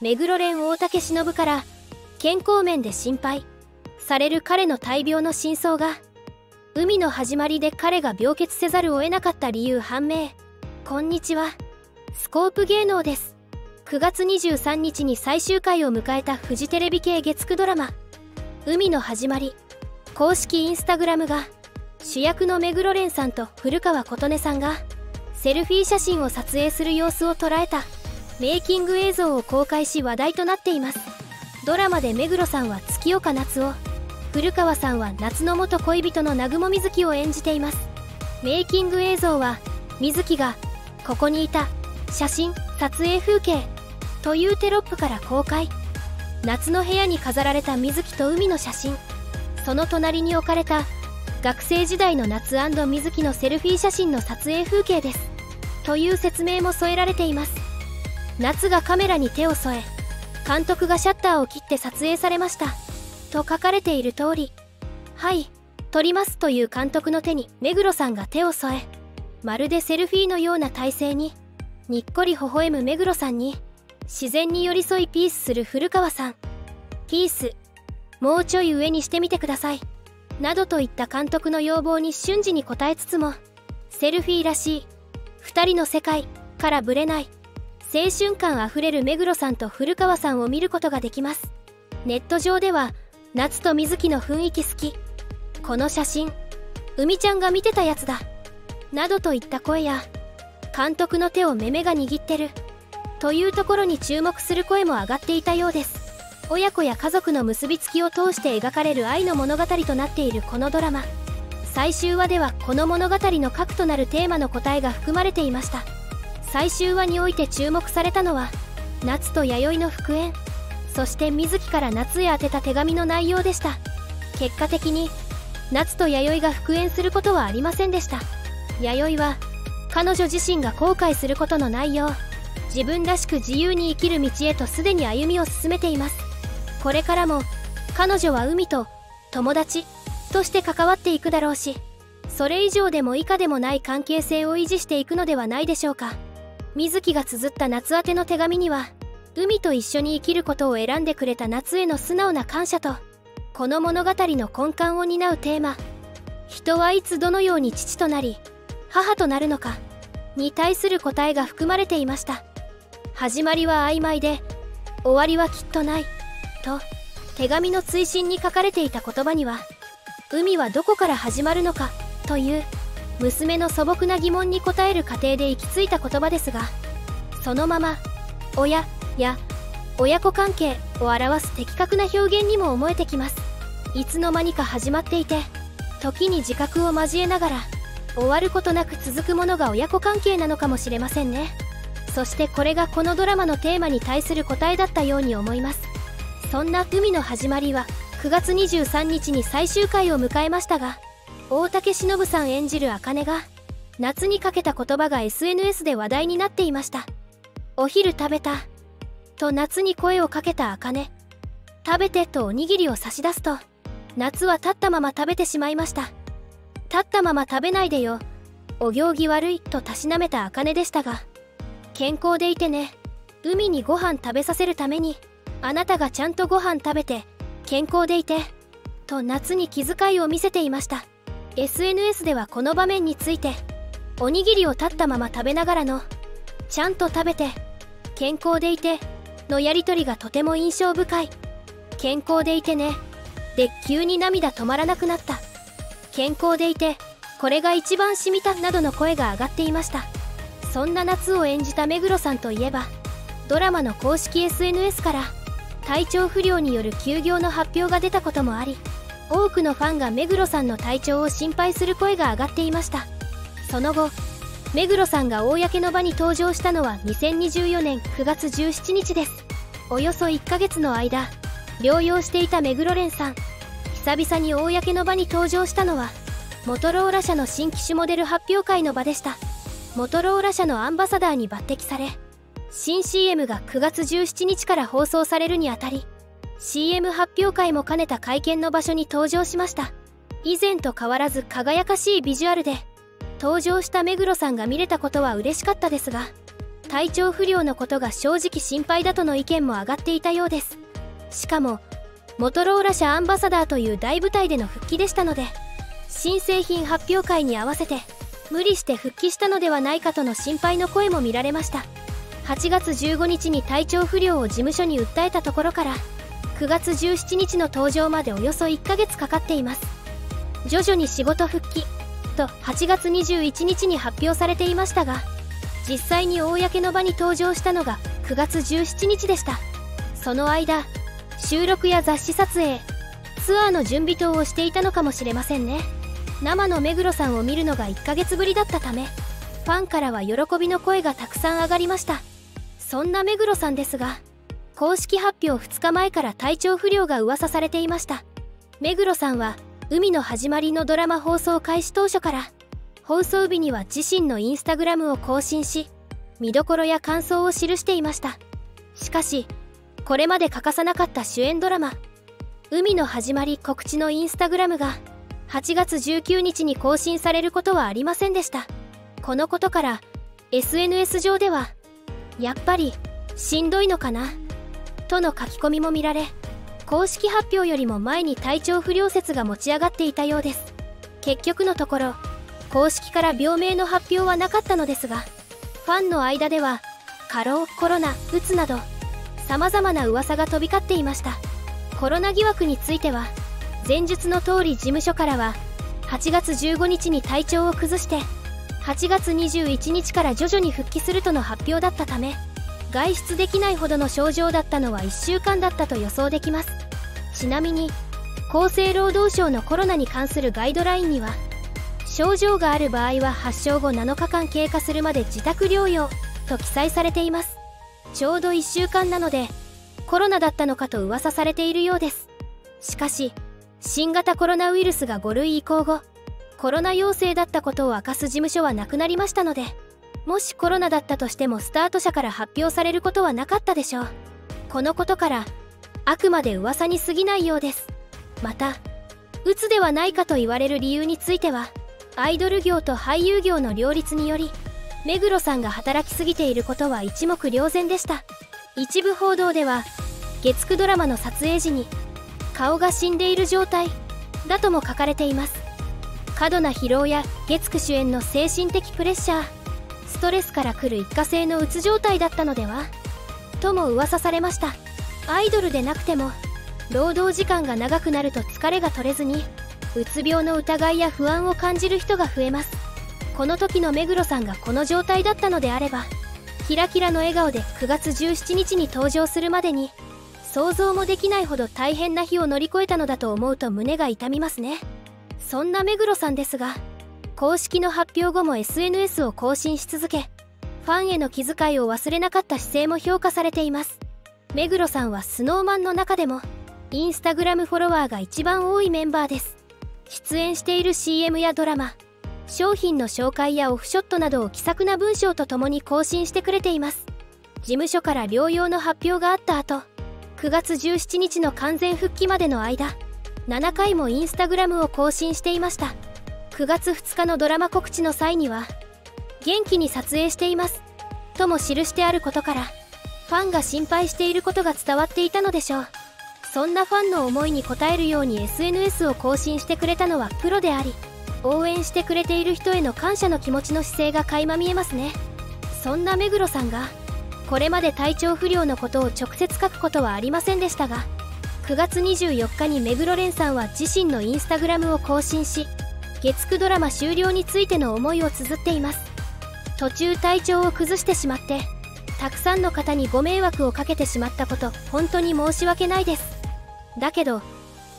目黒蓮大竹しのぶから健康面で心配される彼の大病の真相が海の始まりで彼が病欠せざるを得なかった理由判明。こんにちは。スコープ芸能です。9月23日に最終回を迎えたフジテレビ系月9ドラマ「海の始まり」公式インスタグラムが主役の目黒蓮さんと古川琴音さんがセルフィー写真を撮影する様子を捉えた。メイキング映像を公開し話題となっています。ドラマで目黒さんは月岡夏を古川さんは夏の元恋人の南雲瑞希を演じています。メイキング映像は瑞希が「ここにいた写真撮影風景」というテロップから公開。夏の部屋に飾られた水木と海の写真。その隣に置かれた学生時代の夏水木のセルフィー写真の撮影風景です。という説明も添えられています。夏がカメラに手を添え監督がシャッターを切って撮影されました。と書かれている通りはい撮りますという監督の手に目黒さんが手を添えまるでセルフィーのような体勢ににっこり微笑む目黒さんに自然に寄り添いピースする古川さん。ピースもうちょい上にしてみてくださいなどといった監督の要望に瞬時に応えつつもセルフィーらしい2人の世界からぶれない青春感あふれる目黒さんと古川さんを見ることができます。ネット上では夏と水木の雰囲気好き。この写真海ちゃんが見てたやつだ。などといった声や監督の手をめめが握ってる。というところに注目する声も上がっていたようです。親子や家族の結びつきを通して描かれる愛の物語となっているこのドラマ。最終話ではこの物語の核となるテーマの答えが含まれていました。最終話において注目されたのは夏と弥生の復縁そして水木から夏へ宛てた手紙の内容でした。結果的に夏と弥生が復縁することはありませんでした。弥生は彼女自身が後悔することのないよう自分らしく自由に生きる道へとすでに歩みを進めています。これからも彼女は海と友達として関わっていくだろうしそれ以上でも以下でもない関係性を維持していくのではないでしょうか。水木が綴った夏宛ての手紙には海と一緒に生きることを選んでくれた夏への素直な感謝とこの物語の根幹を担うテーマ。人はいつどのように父となり母となるのかに対する答えが含まれていました。始まりは曖昧で終わりはきっとないと手紙の追伸に書かれていた言葉には海はどこから始まるのかという娘の素朴な疑問に答える過程で行き着いた言葉ですがそのまま親や親子関係を表す的確な表現にも思えてきます。いつの間にか始まっていて時に自覚を交えながら終わることなく続くものが親子関係なのかもしれませんね。そしてこれがこのドラマのテーマに対する答えだったように思います。そんな海の始まりは9月23日に最終回を迎えましたが大竹しのぶさん演じる茜が夏にかけた言葉が SNS で話題になっていました。お昼食べたと夏に声をかけた茜。食べてとおにぎりを差し出すと夏は立ったまま食べてしまいました。立ったまま食べないでよ。お行儀悪いとたしなめた茜でしたが健康でいてね。海にご飯食べさせるためにあなたがちゃんとご飯食べて健康でいてと夏に気遣いを見せていました。SNS ではこの場面についておにぎりを立ったまま食べながらのちゃんと食べて健康でいてのやり取りがとても印象深い。健康でいてね。で急に涙止まらなくなった。健康でいてこれが一番染みたなどの声が上がっていました。そんな夏を演じた目黒さんといえばドラマの公式 SNS から体調不良による休業の発表が出たこともあり多くのファンが目黒さんの体調を心配する声が上がっていました。その後目黒さんが公の場に登場したのは2024年9月17日です。およそ1ヶ月の間療養していた目黒蓮さん久々に公の場に登場したのはモトローラ社の新機種モデル発表会の場でした。モトローラ社のアンバサダーに抜擢され新 CM が9月17日から放送されるにあたり CM 発表会も兼ねた会見の場所に登場しました。以前と変わらず輝かしいビジュアルで登場した目黒さんが見れたことは嬉しかったですが体調不良のことが正直心配だとの意見も上がっていたようです。しかもモトローラ社アンバサダーという大舞台での復帰でしたので新製品発表会に合わせて無理して復帰したのではないかとの心配の声も見られました。8月15日に体調不良を事務所に訴えたところから9月17日の登場までおよそ1ヶ月かかっています。徐々に仕事復帰と8月21日に発表されていましたが実際に公の場に登場したのが9月17日でした。その間収録や雑誌撮影ツアーの準備等をしていたのかもしれませんね。生の目黒さんを見るのが1ヶ月ぶりだったためファンからは喜びの声がたくさん上がりました。そんな目黒さんですが公式発表2日前から体調不良が噂されていました。目黒さんは「海の始まり」のドラマ放送開始当初から放送日には自身のインスタグラムを更新し見どころや感想を記していました。しかしこれまで欠かさなかった主演ドラマ「海の始まり」告知のインスタグラムが8月19日に更新されることはありませんでした。このことから SNS 上ではやっぱりしんどいのかな？との書き込みも見られ公式発表よりも前に体調不良説が持ち上がっていたようです。結局のところ公式から病名の発表はなかったのですがファンの間では過労コロナうつなど様々な噂が飛び交っていました。コロナ疑惑については前述の通り事務所からは8月15日に体調を崩して8月21日から徐々に復帰するとの発表だったため外出できないほどの症状だったのは1週間だったと予想できます。ちなみに厚生労働省のコロナに関するガイドラインには症状がある場合は発症後7日間経過するまで自宅療養と記載されています。ちょうど1週間なのでコロナだったのかと噂されているようです。しかし新型コロナウイルスが5類移行後コロナ陽性だったことを明かす事務所はなくなりましたのでもしコロナだったとしてもスタート者から発表されることはなかったでしょう。このことからあくまで噂に過ぎないようです。またうつではないかと言われる理由についてはアイドル業と俳優業の両立により目黒さんが働きすぎていることは一目瞭然でした。一部報道では月9ドラマの撮影時に顔が死んでいる状態だとも書かれています。過度な疲労や月9主演の精神的プレッシャーストレスから来る一過性のうつ状態だったのでは？とも噂されました。アイドルでなくても労働時間が長くなると疲れが取れずにうつ病の疑いや不安を感じる人が増えます。この時の目黒さんがこの状態だったのであればキラキラの笑顔で9月17日に登場するまでに想像もできないほど大変な日を乗り越えたのだと思うと胸が痛みますね。そんな目黒さんですが公式の発表後も SNS を更新し続けファンへの気遣いを忘れなかった姿勢も評価されています。目黒さんは snowman の中でもインスタグラムフォロワーが一番多いメンバーです。出演している CM やドラマ商品の紹介やオフショットなどを気さくな文章とともに更新してくれています。事務所から療養の発表があった後9月17日の完全復帰までの間7回もインスタグラムを更新していました。9月2日のドラマ告知の際には元気に撮影していますとも記してあることからファンが心配していることが伝わっていたのでしょう。そんなファンの思いに応えるように SNS を更新してくれたのはプロであり応援してくれている人への感謝の気持ちの姿勢が垣間見えますね。そんな目黒さんがこれまで体調不良のことを直接書くことはありませんでしたが9月24日に目黒蓮さんは自身のインスタグラムを更新し月9ドラマ終了についての思いを綴っています。途中体調を崩してしまってたくさんの方にご迷惑をかけてしまったこと本当に申し訳ないです。だけど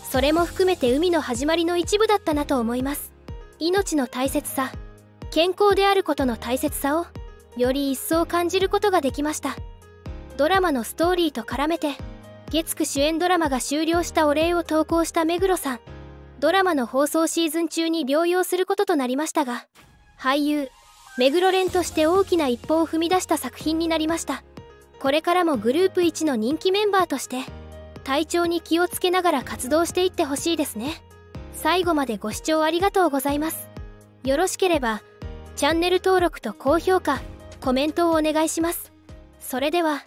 それも含めて海の始まりの一部だったなと思います。命の大切さ健康であることの大切さをより一層感じることができました。ドラマのストーリーと絡めて月9主演ドラマが終了したお礼を投稿した目黒さん。ドラマの放送シーズン中に療養することとなりましたが俳優目黒蓮として大きな一歩を踏み出した作品になりました。これからもグループ1の人気メンバーとして体調に気をつけながら活動していってほしいですね。最後までご視聴ありがとうございます。よろしければチャンネル登録と高評価ココメントをお願いします。それでは